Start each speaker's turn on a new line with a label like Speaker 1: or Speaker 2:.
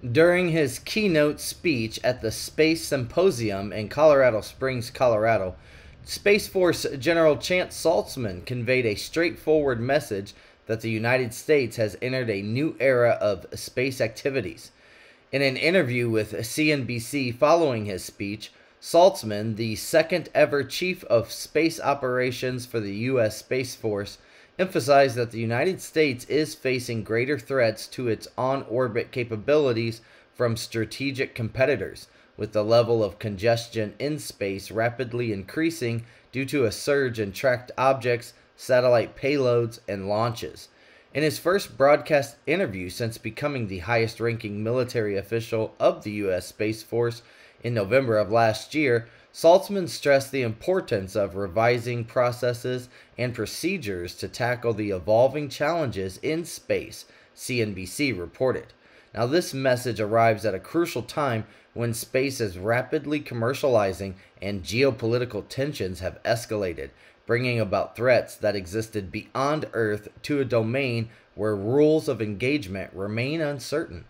Speaker 1: During his keynote speech at the Space Symposium in Colorado Springs, Colorado, Space Force General Chance Saltzman conveyed a straightforward message that the United States has entered a new era of space activities. In an interview with CNBC following his speech, Saltzman, the second ever chief of space operations for the U.S. Space Force, emphasized that the United States is facing greater threats to its on orbit capabilities from strategic competitors, with the level of congestion in space rapidly increasing due to a surge in tracked objects, satellite payloads, and launches. In his first broadcast interview since becoming the highest ranking military official of the U.S. Space Force in November of last year, Saltzman stressed the importance of revising processes and procedures to tackle the evolving challenges in space, CNBC reported. Now, this message arrives at a crucial time when space is rapidly commercializing and geopolitical tensions have escalated, bringing about threats that existed beyond Earth to a domain where rules of engagement remain uncertain.